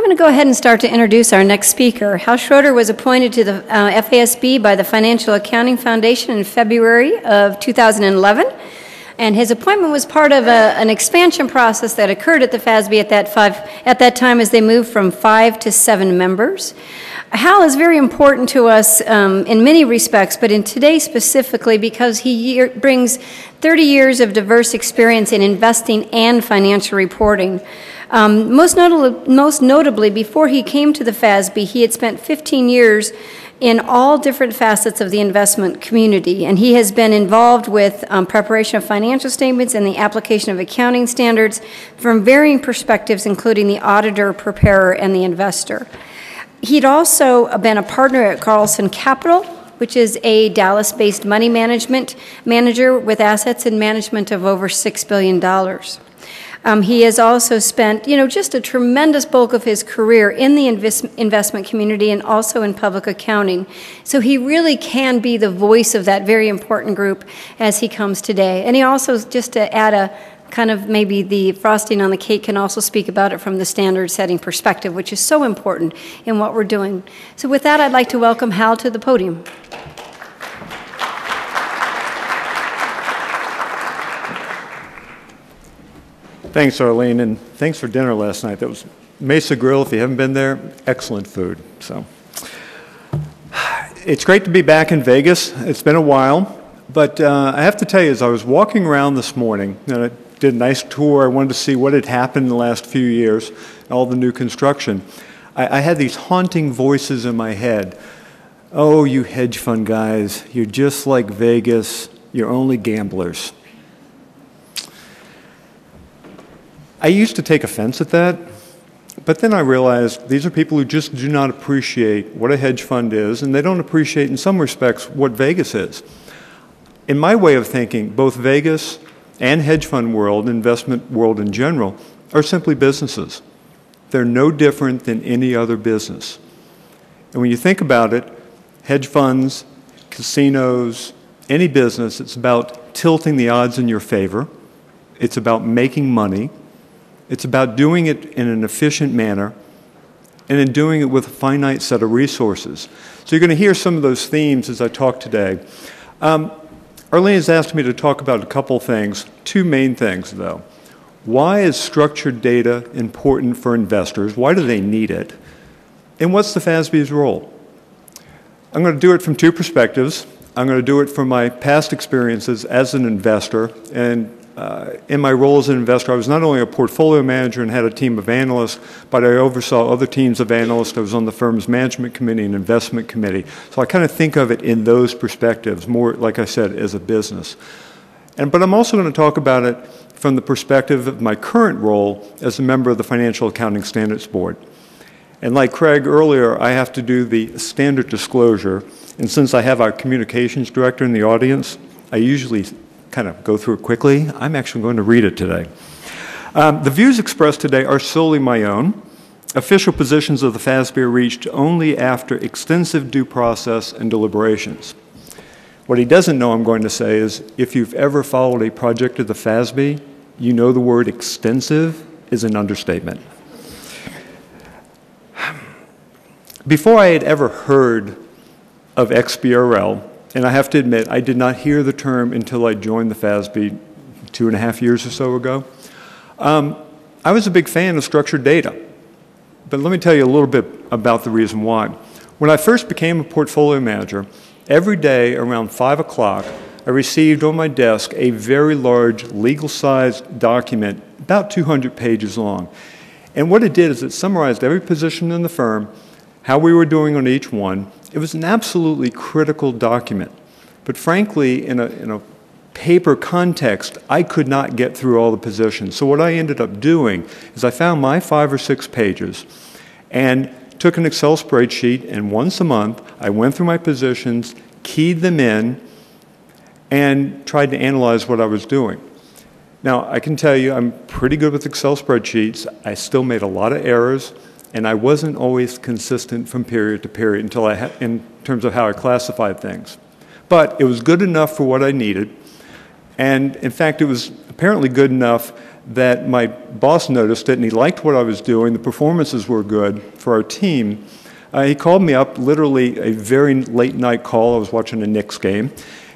I'm going to go ahead and start to introduce our next speaker. Hal Schroeder was appointed to the uh, FASB by the Financial Accounting Foundation in February of 2011. And his appointment was part of a, an expansion process that occurred at the FASB at that, five, at that time as they moved from five to seven members. Hal is very important to us um, in many respects, but in today specifically because he year, brings 30 years of diverse experience in investing and financial reporting. Um, most, notably, most notably, before he came to the FASB, he had spent 15 years in all different facets of the investment community, and he has been involved with um, preparation of financial statements and the application of accounting standards from varying perspectives, including the auditor, preparer, and the investor. He'd also been a partner at Carlson Capital, which is a Dallas based money management manager with assets and management of over $6 billion. Um, he has also spent, you know, just a tremendous bulk of his career in the invest investment community and also in public accounting. So he really can be the voice of that very important group as he comes today. And he also, just to add a kind of maybe the frosting on the cake can also speak about it from the standard setting perspective, which is so important in what we're doing. So, with that, I'd like to welcome Hal to the podium. Thanks, Arlene, and thanks for dinner last night. That was Mesa Grill. If you haven't been there, excellent food. So, it's great to be back in Vegas. It's been a while, but uh, I have to tell you, as I was walking around this morning, and I did a nice tour. I wanted to see what had happened in the last few years, all the new construction. I, I had these haunting voices in my head. Oh, you hedge fund guys, you're just like Vegas. You're only gamblers. I used to take offense at that, but then I realized these are people who just do not appreciate what a hedge fund is, and they don't appreciate, in some respects, what Vegas is. In my way of thinking, both Vegas and hedge fund world, investment world in general, are simply businesses. They're no different than any other business. And when you think about it, hedge funds, casinos, any business, it's about tilting the odds in your favor. It's about making money. It's about doing it in an efficient manner and in doing it with a finite set of resources. So you're going to hear some of those themes as I talk today. Um, Arlene has asked me to talk about a couple things, two main things though. Why is structured data important for investors? Why do they need it? And what's the FASB's role? I'm going to do it from two perspectives. I'm going to do it from my past experiences as an investor and uh, in my role as an investor, I was not only a portfolio manager and had a team of analysts, but I oversaw other teams of analysts. I was on the firm's management committee and investment committee. So I kind of think of it in those perspectives, more, like I said, as a business. And, but I'm also going to talk about it from the perspective of my current role as a member of the Financial Accounting Standards Board. And like Craig earlier, I have to do the standard disclosure. And since I have our communications director in the audience, I usually kind of go through it quickly. I'm actually going to read it today. Um, the views expressed today are solely my own. Official positions of the FASB are reached only after extensive due process and deliberations. What he doesn't know, I'm going to say, is if you've ever followed a project of the FASB, you know the word extensive is an understatement. Before I had ever heard of XBRL, and I have to admit, I did not hear the term until I joined the FASB two and a half years or so ago. Um, I was a big fan of structured data. But let me tell you a little bit about the reason why. When I first became a portfolio manager, every day around 5 o'clock, I received on my desk a very large legal sized document, about 200 pages long. And what it did is it summarized every position in the firm, how we were doing on each one, it was an absolutely critical document. But frankly, in a, in a paper context, I could not get through all the positions. So what I ended up doing is I found my five or six pages and took an Excel spreadsheet, and once a month I went through my positions, keyed them in, and tried to analyze what I was doing. Now, I can tell you I'm pretty good with Excel spreadsheets. I still made a lot of errors and I wasn't always consistent from period to period until I ha- in terms of how I classified things. But it was good enough for what I needed, and in fact, it was apparently good enough that my boss noticed it and he liked what I was doing. The performances were good for our team. Uh, he called me up, literally a very late night call. I was watching a Knicks game.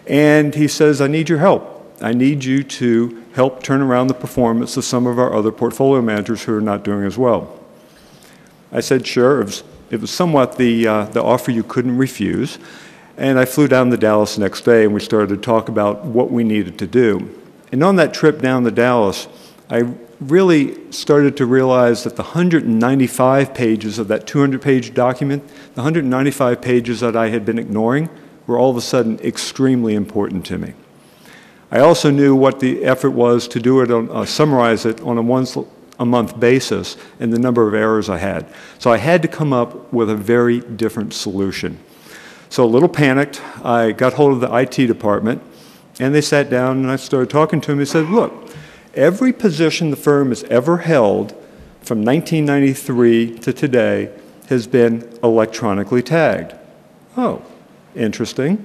And he says, I need your help. I need you to help turn around the performance of some of our other portfolio managers who are not doing as well. I said, sure. It was, it was somewhat the, uh, the offer you couldn't refuse. And I flew down to Dallas the next day and we started to talk about what we needed to do. And on that trip down to Dallas, I really started to realize that the 195 pages of that 200 page document, the 195 pages that I had been ignoring, were all of a sudden extremely important to me. I also knew what the effort was to do it on, uh, summarize it on a once a month basis and the number of errors I had. So I had to come up with a very different solution. So a little panicked, I got hold of the IT department and they sat down and I started talking to them. They said, look, every position the firm has ever held from 1993 to today has been electronically tagged. Oh, interesting.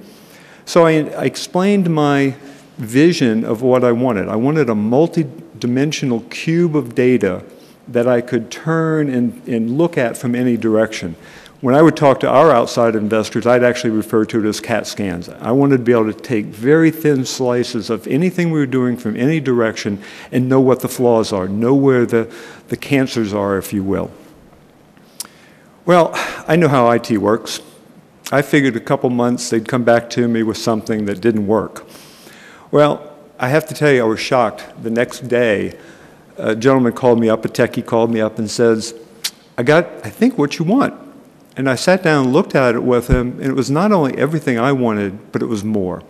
So I, I explained my vision of what I wanted. I wanted a multi-dimensional cube of data that I could turn and, and look at from any direction. When I would talk to our outside investors, I'd actually refer to it as CAT scans. I wanted to be able to take very thin slices of anything we were doing from any direction and know what the flaws are, know where the, the cancers are, if you will. Well, I know how IT works. I figured a couple months they'd come back to me with something that didn't work. Well, I have to tell you, I was shocked. The next day, a gentleman called me up, a techie called me up and says, I got, I think, what you want. And I sat down and looked at it with him, and it was not only everything I wanted, but it was more.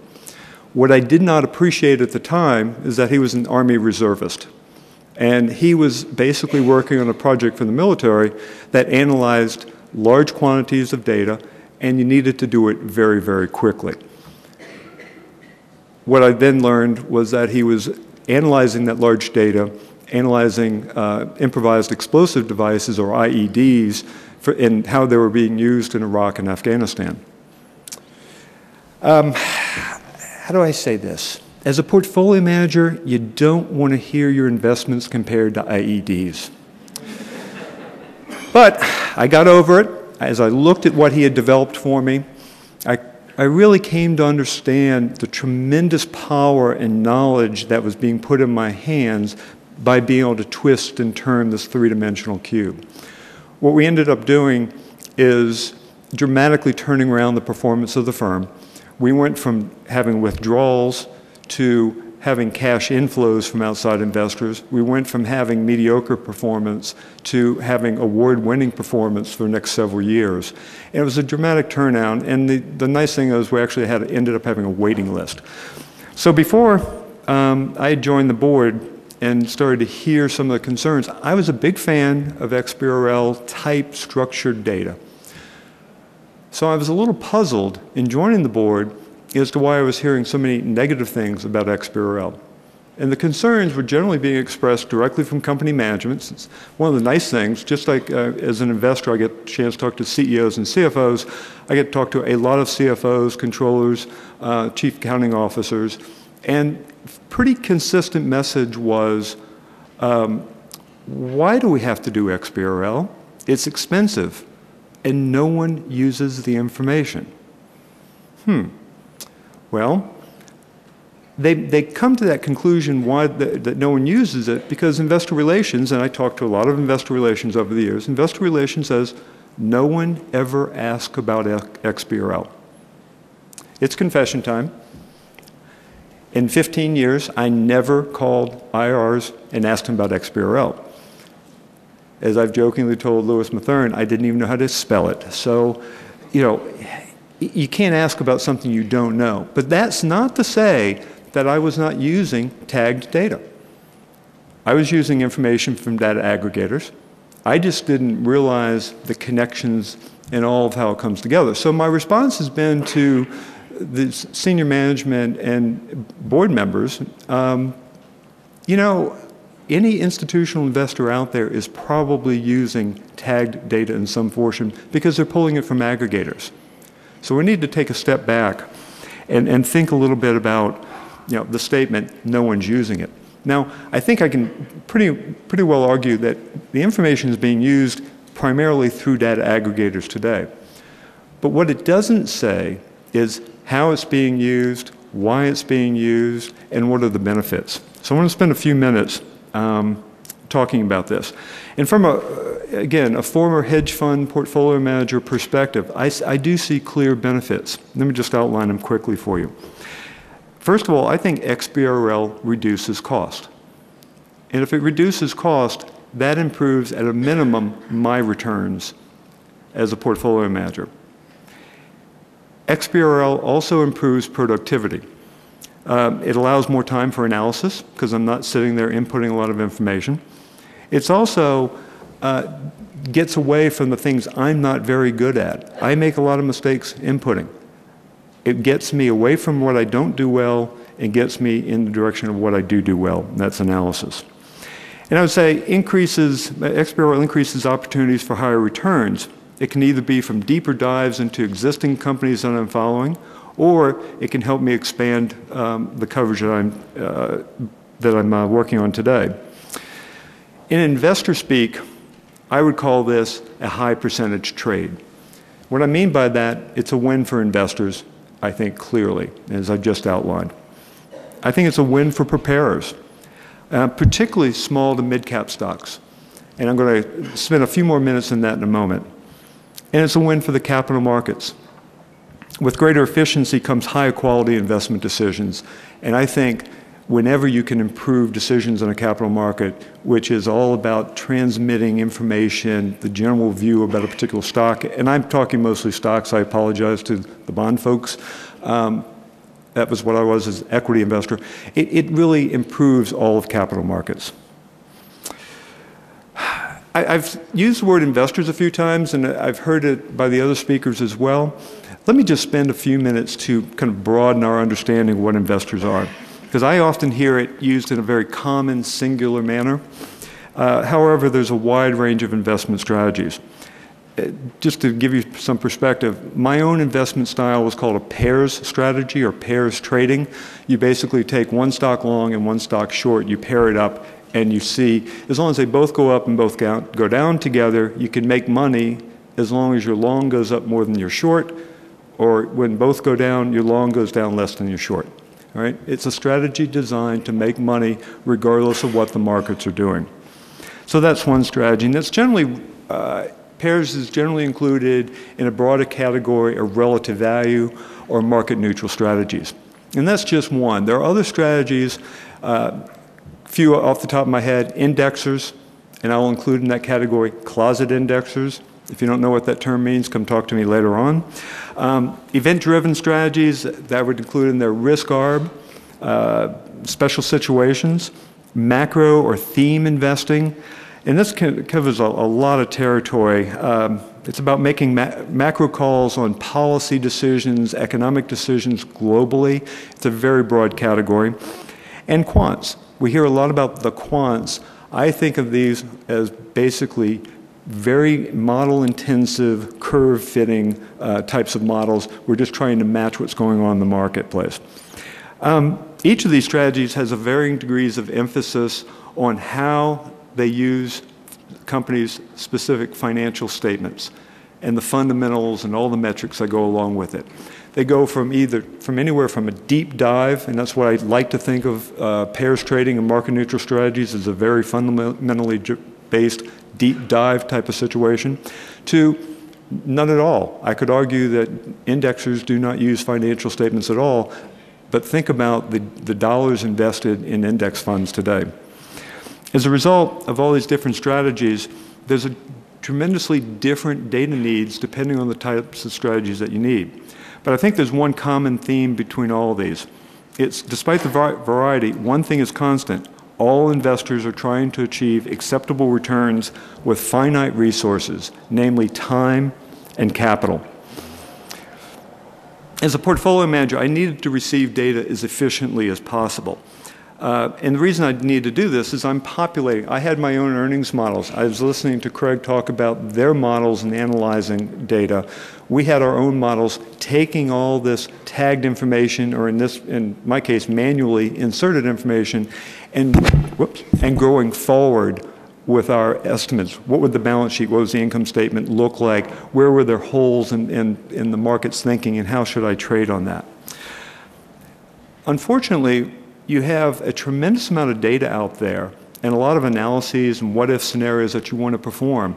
What I did not appreciate at the time is that he was an Army reservist. And he was basically working on a project for the military that analyzed large quantities of data, and you needed to do it very, very quickly. What I then learned was that he was analyzing that large data, analyzing uh, improvised explosive devices or IEDs for, and how they were being used in Iraq and Afghanistan. Um, how do I say this? As a portfolio manager, you don't want to hear your investments compared to IEDs. but I got over it. As I looked at what he had developed for me, I I really came to understand the tremendous power and knowledge that was being put in my hands by being able to twist and turn this three dimensional cube. What we ended up doing is dramatically turning around the performance of the firm. We went from having withdrawals to having cash inflows from outside investors. We went from having mediocre performance to having award-winning performance for the next several years. And it was a dramatic turnaround, and the, the nice thing is we actually had ended up having a waiting list. So before um, I joined the board and started to hear some of the concerns, I was a big fan of XBRL type structured data. So I was a little puzzled in joining the board as to why I was hearing so many negative things about XBRL. And the concerns were generally being expressed directly from company management. It's one of the nice things, just like uh, as an investor, I get a chance to talk to CEOs and CFOs. I get to talk to a lot of CFOs, controllers, uh, chief accounting officers. And pretty consistent message was, um, why do we have to do XBRL? It's expensive, and no one uses the information. Hmm. Well, they, they come to that conclusion why the, that no one uses it because investor relations, and I talked to a lot of investor relations over the years, investor relations says no one ever asks about XBRL. It's confession time. In 15 years, I never called IRs and asked them about XBRL. As I've jokingly told Louis Matherne, I didn't even know how to spell it. So, you know, you can't ask about something you don't know. But that's not to say that I was not using tagged data. I was using information from data aggregators. I just didn't realize the connections and all of how it comes together. So my response has been to the senior management and board members, um, you know, any institutional investor out there is probably using tagged data in some portion because they're pulling it from aggregators. So we need to take a step back and, and think a little bit about you know, the statement, no one's using it. Now, I think I can pretty, pretty well argue that the information is being used primarily through data aggregators today. But what it doesn't say is how it's being used, why it's being used, and what are the benefits. So I want to spend a few minutes um, talking about this. And from a, again, a former hedge fund portfolio manager perspective, I, I do see clear benefits. Let me just outline them quickly for you. First of all, I think XBRL reduces cost. And if it reduces cost, that improves at a minimum my returns as a portfolio manager. XBRL also improves productivity. Um, it allows more time for analysis because I'm not sitting there inputting a lot of information. It's also uh, gets away from the things I'm not very good at. I make a lot of mistakes inputting. It gets me away from what I don't do well and gets me in the direction of what I do do well. That's analysis. And I would say increases, XBRL increases opportunities for higher returns. It can either be from deeper dives into existing companies that I'm following, or it can help me expand um, the coverage that I'm, uh, that I'm uh, working on today. In investor speak, I would call this a high percentage trade. What I mean by that, it's a win for investors, I think clearly, as I just outlined. I think it's a win for preparers, uh, particularly small to mid-cap stocks. And I'm going to spend a few more minutes on that in a moment. And it's a win for the capital markets. With greater efficiency comes higher quality investment decisions. And I think whenever you can improve decisions in a capital market, which is all about transmitting information, the general view about a particular stock, and I'm talking mostly stocks, I apologize to the bond folks. Um, that was what I was as equity investor. It, it really improves all of capital markets. I, have used the word investors a few times, and I've heard it by the other speakers as well. Let me just spend a few minutes to kind of broaden our understanding of what investors are because I often hear it used in a very common, singular manner. Uh, however, there's a wide range of investment strategies. Uh, just to give you some perspective, my own investment style was called a pairs strategy or pairs trading. You basically take one stock long and one stock short, you pair it up, and you see, as long as they both go up and both go down together, you can make money as long as your long goes up more than your short, or when both go down, your long goes down less than your short. Right? It's a strategy designed to make money regardless of what the markets are doing. So that's one strategy. And that's generally, uh, pairs is generally included in a broader category of relative value or market neutral strategies. And that's just one. There are other strategies, uh, few off the top of my head, indexers, and I'll include in that category closet indexers. If you don't know what that term means, come talk to me later on. Um, Event-driven strategies, that would include in their risk arb, uh, special situations, macro or theme investing, and this covers a, a lot of territory. Um, it's about making ma macro calls on policy decisions, economic decisions globally. It's a very broad category. And quants. We hear a lot about the quants. I think of these as basically very model intensive, curve fitting uh, types of models. We're just trying to match what's going on in the marketplace. Um, each of these strategies has a varying degrees of emphasis on how they use companies' specific financial statements and the fundamentals and all the metrics that go along with it. They go from either from anywhere from a deep dive, and that's what I like to think of uh, pairs trading and market neutral strategies as a very fundamentally based deep dive type of situation, to none at all. I could argue that indexers do not use financial statements at all, but think about the, the dollars invested in index funds today. As a result of all these different strategies, there's a tremendously different data needs depending on the types of strategies that you need. But I think there's one common theme between all of these. It's, despite the variety, one thing is constant all investors are trying to achieve acceptable returns with finite resources, namely time and capital. As a portfolio manager, I needed to receive data as efficiently as possible. Uh, and the reason I need to do this is I'm populating. I had my own earnings models. I was listening to Craig talk about their models and analyzing data. We had our own models taking all this tagged information, or in this, in my case, manually inserted information, and whoops, and going forward with our estimates. What would the balance sheet, what was the income statement look like? Where were there holes in, in, in the market's thinking, and how should I trade on that? Unfortunately, you have a tremendous amount of data out there and a lot of analyses and what if scenarios that you want to perform.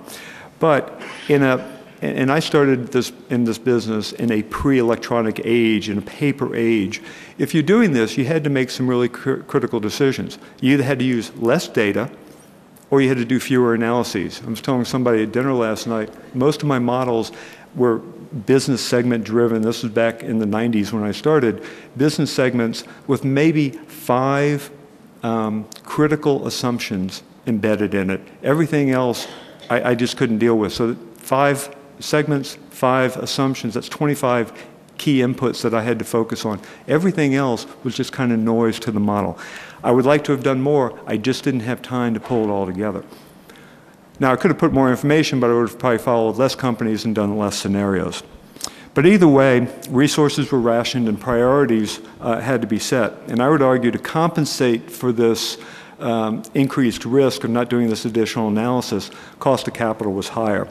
But in a and I started this in this business in a pre-electronic age, in a paper age. If you're doing this, you had to make some really cr critical decisions. You either had to use less data, or you had to do fewer analyses. I was telling somebody at dinner last night. Most of my models were business segment driven. This was back in the 90s when I started. Business segments with maybe five um, critical assumptions embedded in it. Everything else I, I just couldn't deal with. So five segments, five assumptions, that's 25 key inputs that I had to focus on. Everything else was just kind of noise to the model. I would like to have done more. I just didn't have time to pull it all together. Now, I could have put more information, but I would have probably followed less companies and done less scenarios. But either way, resources were rationed and priorities uh, had to be set. And I would argue to compensate for this um, increased risk of not doing this additional analysis, cost of capital was higher.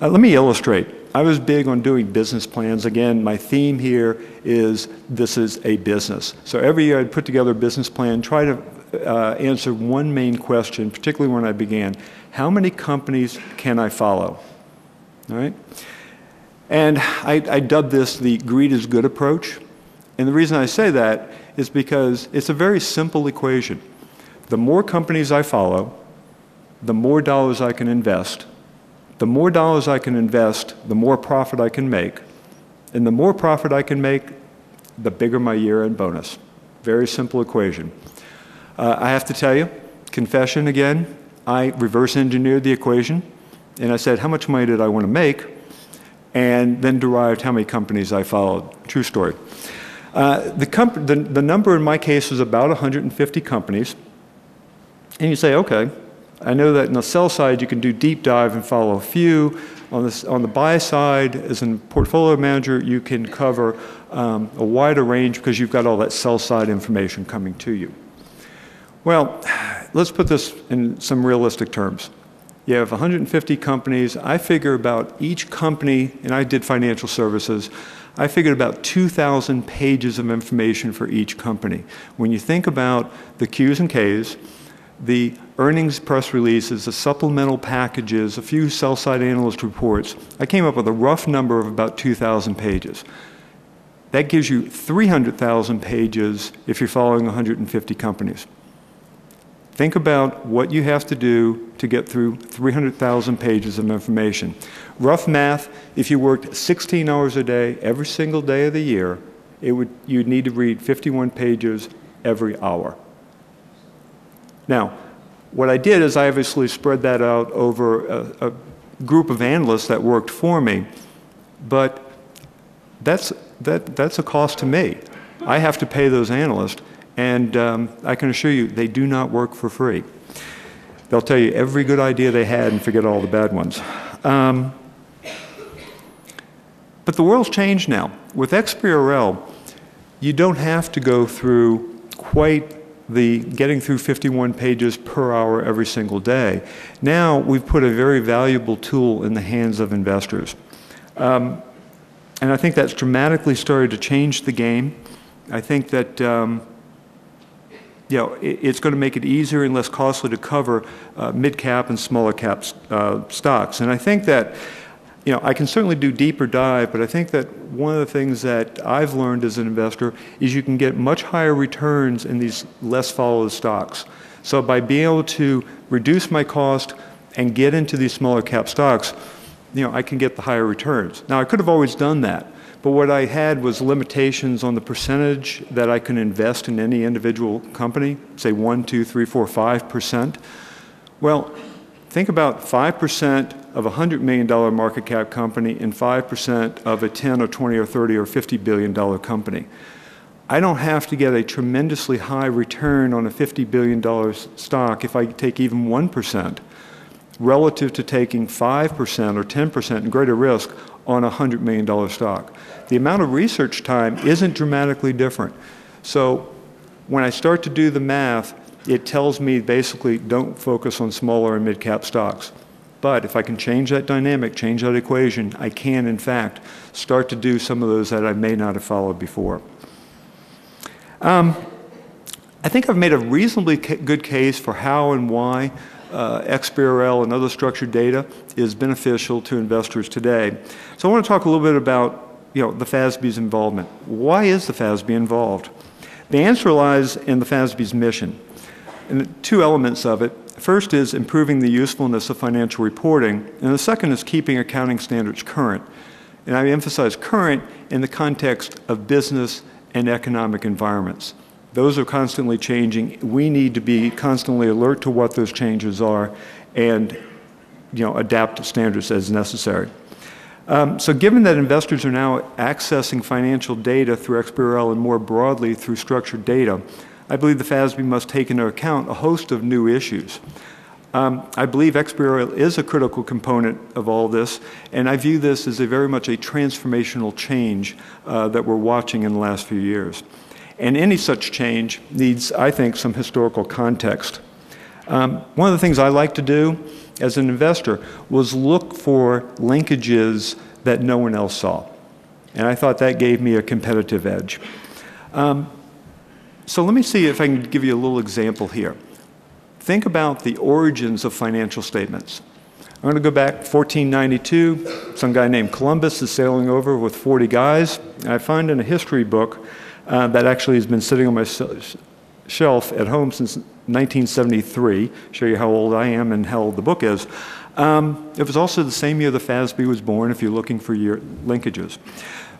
Uh, let me illustrate. I was big on doing business plans. Again, my theme here is this is a business. So every year I'd put together a business plan, try to uh, answer one main question, particularly when I began how many companies can I follow? All right? And I, I dubbed this the greed is good approach. And the reason I say that is because it's a very simple equation. The more companies I follow, the more dollars I can invest. The more dollars I can invest, the more profit I can make. And the more profit I can make, the bigger my year end bonus. Very simple equation. Uh, I have to tell you, confession again, I reverse engineered the equation and I said, how much money did I want to make? And then derived how many companies I followed. True story. Uh, the, the, the number in my case was about 150 companies. And you say, okay, I know that in the sell side you can do deep dive and follow a few. On, on the buy side, as a portfolio manager, you can cover um, a wider range because you've got all that sell side information coming to you. Well, let's put this in some realistic terms. You have 150 companies. I figure about each company, and I did financial services, I figured about 2,000 pages of information for each company. When you think about the Q's and K's, the earnings press releases, the supplemental packages, a few sell side analyst reports, I came up with a rough number of about 2,000 pages. That gives you 300,000 pages if you're following 150 companies. Think about what you have to do to get through 300,000 pages of information. Rough math, if you worked 16 hours a day, every single day of the year, it would, you'd need to read 51 pages every hour. Now, what I did is I obviously spread that out over a, a group of analysts that worked for me, but that's, that, that's a cost to me. I have to pay those analysts. And um, I can assure you, they do not work for free. They'll tell you every good idea they had and forget all the bad ones. Um, but the world's changed now. With XBRL, you don't have to go through quite the getting through 51 pages per hour every single day. Now we've put a very valuable tool in the hands of investors. Um, and I think that's dramatically started to change the game. I think that um, you know, it, it's going to make it easier and less costly to cover uh, mid-cap and smaller cap uh, stocks. And I think that, you know, I can certainly do deeper dive, but I think that one of the things that I've learned as an investor is you can get much higher returns in these less followed stocks. So by being able to reduce my cost and get into these smaller cap stocks, you know, I can get the higher returns. Now, I could have always done that. But what I had was limitations on the percentage that I can invest in any individual company, say one, two, three, four, five percent. Well, think about 5% of a $100 million market cap company and 5% of a 10 or 20 or 30 or 50 billion dollar company. I don't have to get a tremendously high return on a $50 billion stock if I take even 1% relative to taking 5% or 10% in greater risk on a $100 million stock. The amount of research time isn't dramatically different. So when I start to do the math, it tells me basically don't focus on smaller and mid-cap stocks. But if I can change that dynamic, change that equation, I can, in fact, start to do some of those that I may not have followed before. Um, I think I've made a reasonably good case for how and why uh, XBRL and other structured data is beneficial to investors today. So I want to talk a little bit about you know, the FASB's involvement. Why is the FASB involved? The answer lies in the FASB's mission. And two elements of it. First is improving the usefulness of financial reporting, and the second is keeping accounting standards current. And I emphasize current in the context of business and economic environments. Those are constantly changing. We need to be constantly alert to what those changes are and you know, adapt standards as necessary. Um, so given that investors are now accessing financial data through XBRL and more broadly through structured data, I believe the FASB must take into account a host of new issues. Um, I believe XBRL is a critical component of all this, and I view this as a very much a transformational change uh, that we're watching in the last few years. And any such change needs, I think, some historical context. Um, one of the things I like to do as an investor was look for linkages that no one else saw. And I thought that gave me a competitive edge. Um, so let me see if I can give you a little example here. Think about the origins of financial statements. I'm going to go back 1492. Some guy named Columbus is sailing over with 40 guys. I find in a history book uh, that actually has been sitting on my shelf at home since 1973. Show you how old I am and how old the book is. Um, it was also the same year the FASB was born, if you're looking for your linkages.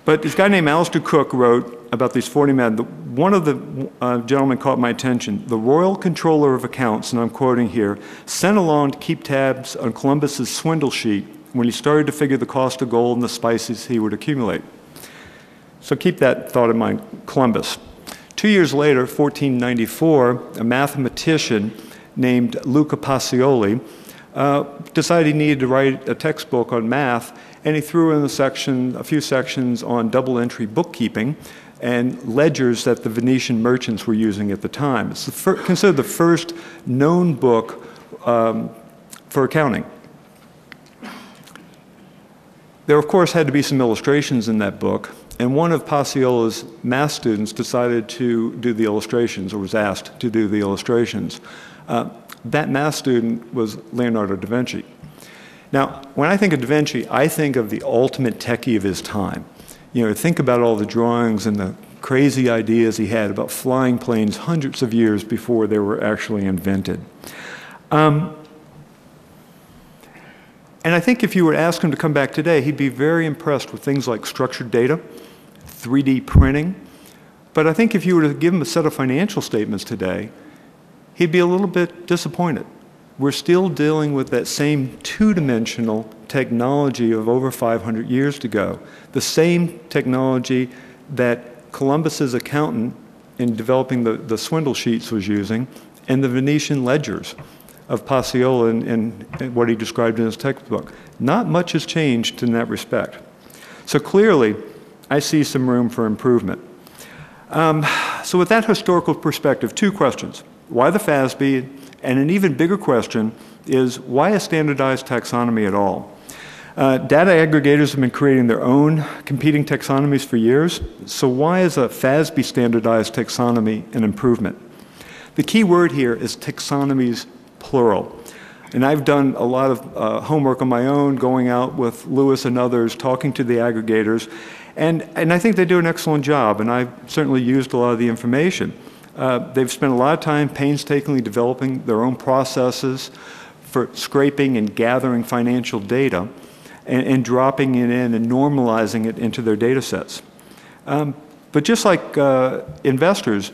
But this guy named Alistair Cooke wrote about these 40 men. The, one of the uh, gentlemen caught my attention. The Royal Controller of Accounts, and I'm quoting here, sent along to keep tabs on Columbus's swindle sheet when he started to figure the cost of gold and the spices he would accumulate. So keep that thought in mind, Columbus. Two years later, 1494, a mathematician named Luca Pacioli uh, decided he needed to write a textbook on math, and he threw in a section, a few sections on double entry bookkeeping and ledgers that the Venetian merchants were using at the time. It's the considered the first known book um, for accounting. There, of course, had to be some illustrations in that book, and one of Pacioli's math students decided to do the illustrations, or was asked to do the illustrations. Uh, that math student was Leonardo da Vinci. Now, when I think of da Vinci, I think of the ultimate techie of his time. You know, think about all the drawings and the crazy ideas he had about flying planes hundreds of years before they were actually invented. Um, and I think if you were to ask him to come back today, he'd be very impressed with things like structured data, 3D printing. But I think if you were to give him a set of financial statements today, he'd be a little bit disappointed. We're still dealing with that same two-dimensional technology of over 500 years ago. The same technology that Columbus's accountant in developing the, the swindle sheets was using and the Venetian ledgers of Pacioli in, in what he described in his textbook. Not much has changed in that respect. So clearly, I see some room for improvement. Um, so with that historical perspective, two questions. Why the FASB? And an even bigger question is why a standardized taxonomy at all? Uh, data aggregators have been creating their own competing taxonomies for years, so why is a FASB standardized taxonomy an improvement? The key word here is taxonomies plural. And I've done a lot of uh, homework on my own, going out with Louis and others, talking to the aggregators, and, and I think they do an excellent job, and I've certainly used a lot of the information. Uh, they've spent a lot of time painstakingly developing their own processes for scraping and gathering financial data and, and dropping it in and normalizing it into their data sets. Um, but just like uh, investors,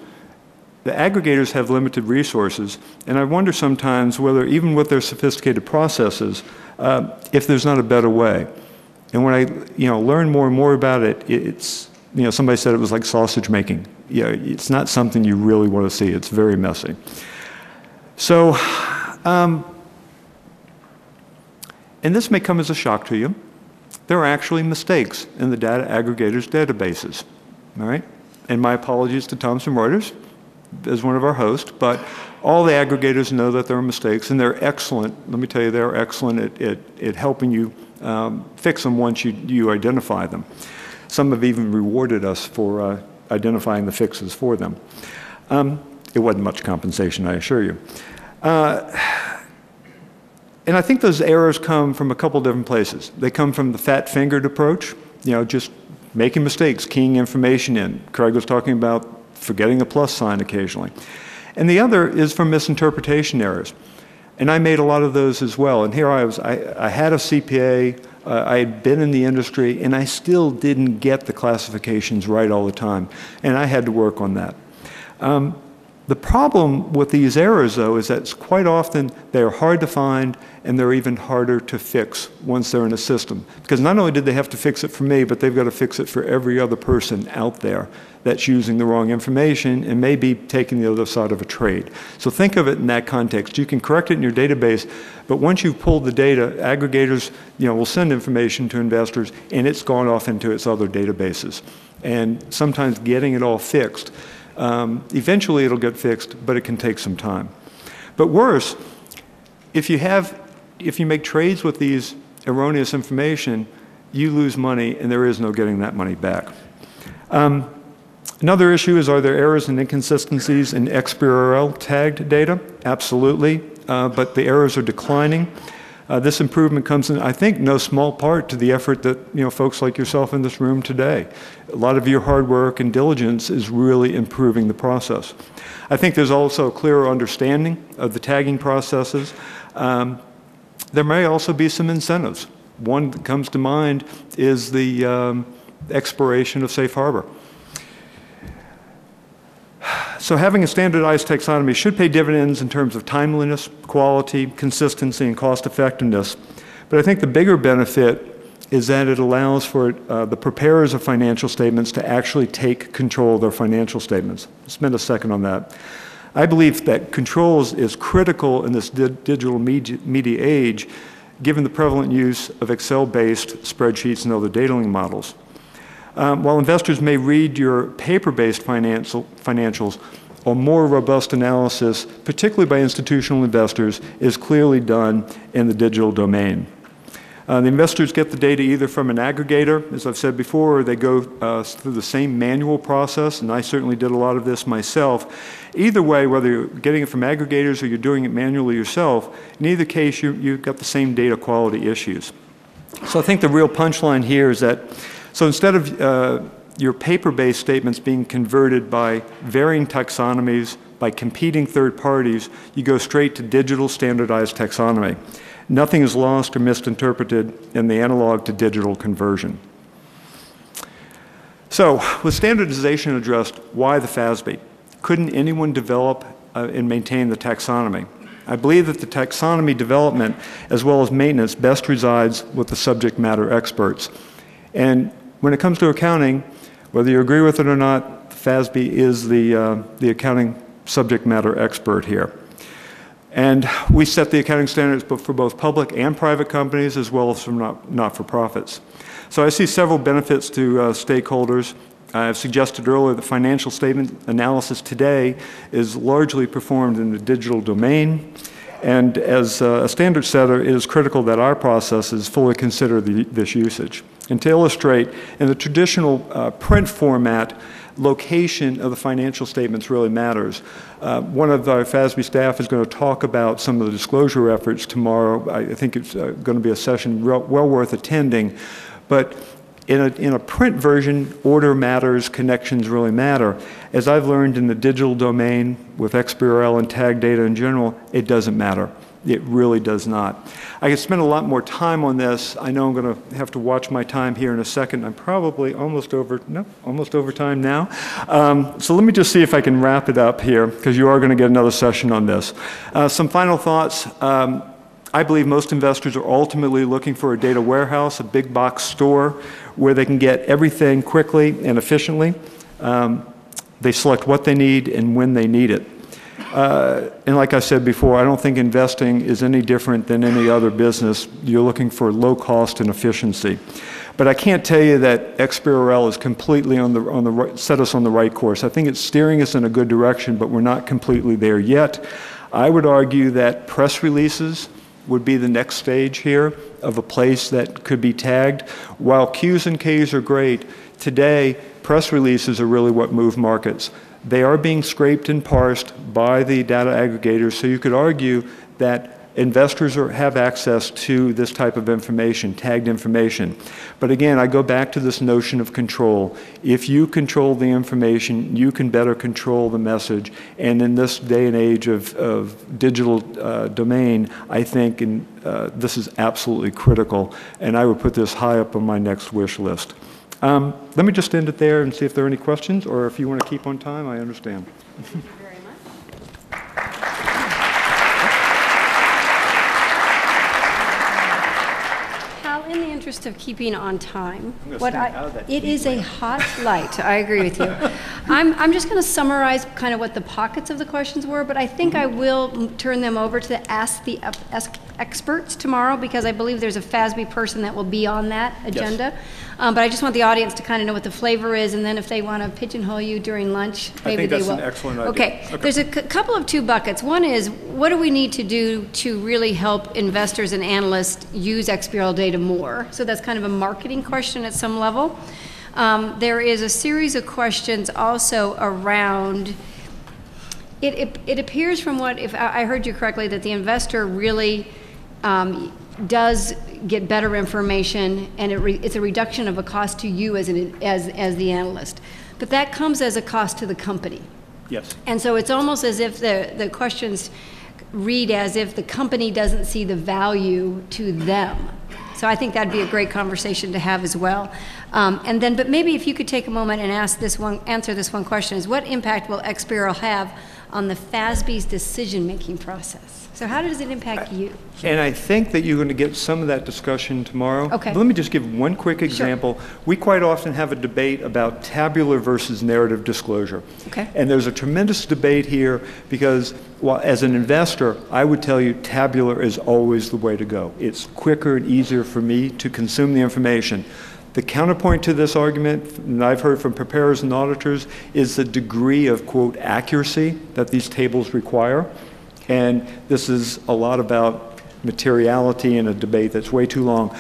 the aggregators have limited resources, and I wonder sometimes whether, even with their sophisticated processes, uh, if there's not a better way. And when I you know, learn more and more about it, it's, you know, somebody said it was like sausage making. You know, it's not something you really want to see. It's very messy. So, um, and this may come as a shock to you, there are actually mistakes in the data aggregators' databases. All right? And my apologies to Thomson Reuters as one of our hosts, but all the aggregators know that there are mistakes, and they're excellent. Let me tell you, they're excellent at, at, at helping you um, fix them once you, you identify them. Some have even rewarded us for uh, identifying the fixes for them. Um, it wasn't much compensation, I assure you. Uh, and I think those errors come from a couple different places. They come from the fat-fingered approach, you know, just making mistakes, keying information in. Craig was talking about forgetting a plus sign occasionally. And the other is from misinterpretation errors. And I made a lot of those as well. And here I was, I, I had a CPA, uh, I had been in the industry, and I still didn't get the classifications right all the time. And I had to work on that. Um, the problem with these errors, though, is that quite often they're hard to find and they're even harder to fix once they're in a system. Because not only did they have to fix it for me, but they've got to fix it for every other person out there that's using the wrong information and maybe taking the other side of a trade. So think of it in that context. You can correct it in your database, but once you've pulled the data, aggregators you know, will send information to investors and it's gone off into its other databases. And sometimes getting it all fixed um, eventually it'll get fixed, but it can take some time. But worse, if you have, if you make trades with these erroneous information, you lose money and there is no getting that money back. Um, another issue is are there errors and inconsistencies in XBRL tagged data? Absolutely, uh, but the errors are declining. Uh, this improvement comes in, I think, no small part to the effort that you know folks like yourself in this room today. A lot of your hard work and diligence is really improving the process. I think there's also a clearer understanding of the tagging processes. Um, there may also be some incentives. One that comes to mind is the um, expiration of safe harbor. So having a standardized taxonomy should pay dividends in terms of timeliness, quality, consistency, and cost effectiveness. But I think the bigger benefit is that it allows for uh, the preparers of financial statements to actually take control of their financial statements. Spend a second on that. I believe that controls is critical in this di digital media, media age, given the prevalent use of Excel-based spreadsheets and other data models. Um, while investors may read your paper-based financials, a more robust analysis, particularly by institutional investors, is clearly done in the digital domain. Uh, the investors get the data either from an aggregator, as I've said before, or they go uh, through the same manual process, and I certainly did a lot of this myself. Either way, whether you're getting it from aggregators or you're doing it manually yourself, in either case, you, you've got the same data quality issues. So I think the real punchline here is that so instead of uh, your paper-based statements being converted by varying taxonomies, by competing third parties, you go straight to digital standardized taxonomy. Nothing is lost or misinterpreted in the analog to digital conversion. So, with standardization addressed, why the FASB? Couldn't anyone develop uh, and maintain the taxonomy? I believe that the taxonomy development, as well as maintenance, best resides with the subject matter experts. And when it comes to accounting, whether you agree with it or not, FASB is the, uh, the accounting subject matter expert here. And we set the accounting standards for both public and private companies as well as from not-for-profits. So I see several benefits to uh, stakeholders. I've suggested earlier that financial statement analysis today is largely performed in the digital domain. And as a standard setter, it is critical that our processes fully consider the, this usage. And to illustrate, in the traditional uh, print format, location of the financial statements really matters. Uh, one of our FASB staff is going to talk about some of the disclosure efforts tomorrow. I think it's uh, going to be a session well worth attending. But in a, in a print version, order matters, connections really matter. As I've learned in the digital domain with XBRL and tag data in general, it doesn't matter. It really does not. I could spend a lot more time on this. I know I'm going to have to watch my time here in a second. I'm probably almost over, no, almost over time now. Um, so let me just see if I can wrap it up here, because you are going to get another session on this. Uh, some final thoughts. Um, I believe most investors are ultimately looking for a data warehouse, a big box store where they can get everything quickly and efficiently. Um, they select what they need and when they need it. Uh, and like I said before, I don't think investing is any different than any other business. You're looking for low cost and efficiency. But I can't tell you that XBRL is completely on the, on the right, set us on the right course. I think it's steering us in a good direction, but we're not completely there yet. I would argue that press releases would be the next stage here of a place that could be tagged. While Qs and Ks are great, today press releases are really what move markets. They are being scraped and parsed by the data aggregators, so you could argue that investors are, have access to this type of information, tagged information. But again, I go back to this notion of control. If you control the information, you can better control the message. And in this day and age of, of digital uh, domain, I think in, uh, this is absolutely critical. And I would put this high up on my next wish list. Um, let me just end it there and see if there are any questions, or if you want to keep on time, I understand. Hal, in the interest of keeping on time, what I, out of that it is a hot light. I agree with you. I'm, I'm just going to summarize kind of what the pockets of the questions were, but I think I will turn them over to Ask the Ask Experts tomorrow because I believe there's a FASB person that will be on that agenda. Um, but I just want the audience to kind of know what the flavor is, and then if they want to pigeonhole you during lunch, I maybe think they will. an excellent idea. Okay. Okay. There's a c- couple of two buckets. One is, what do we need to do to really help investors and analysts use XBRL data more? So that's kind of a marketing question at some level. Um, There is a series of questions also around, it, it, it appears from what, if I I heard you correctly, that the investor really um, does get better information, and it re, it's a reduction of a cost to you as an, as, as the analyst. But that comes as a cost to the company. Yes. And so it's almost as if the, the questions read as if the company doesn't see the value to them. So I think that'd be a great conversation to have as well. Um, and then, but maybe if you could take a moment and ask this one, answer this one question: Is what impact will XBRL have on the FASB's decision-making process? So how does it impact you? And I think that you're going to get some of that discussion tomorrow. Okay. But Let me just give one quick example. Sure. We quite often have a debate about tabular versus narrative disclosure. Okay. And there's a tremendous debate here because, well, as an investor, I would tell you tabular is always the way to go. It's quicker and easier for me to consume the information. The counterpoint to this argument, and I've heard from preparers and auditors, is the degree of, quote, accuracy that these tables require. And this is a lot about materiality in a debate that's way too long.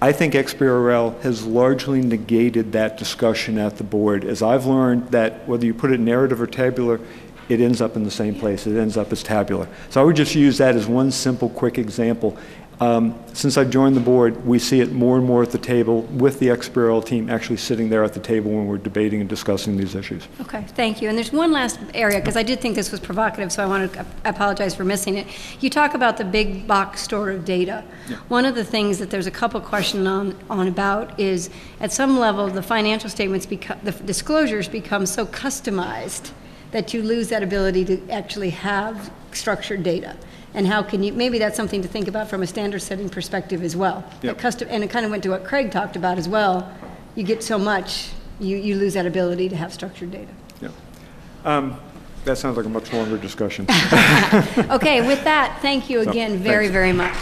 I think XBRL has largely negated that discussion at the board, as I've learned that whether you put it narrative or tabular, it ends up in the same place. It ends up as tabular. So I would just use that as one simple, quick example. Um, since I've joined the board, we see it more and more at the table with the XBRL team actually sitting there at the table when we're debating and discussing these issues. Okay, thank you. And there's one last area, because I did think this was provocative, so I want to apologize for missing it. You talk about the big box store of data. One of the things that there's a couple questions on, on about is, at some level, the financial statements become, the disclosures become so customized that you lose that ability to actually have structured data. And how can you, maybe that's something to think about from a standard setting perspective as well. Yep. custom, and it kind of went to what Craig talked about as well. You get so much, you, you lose that ability to have structured data. Yeah. Um, that sounds like a much longer discussion. Okay, with that, thank you again very, thanks. very much.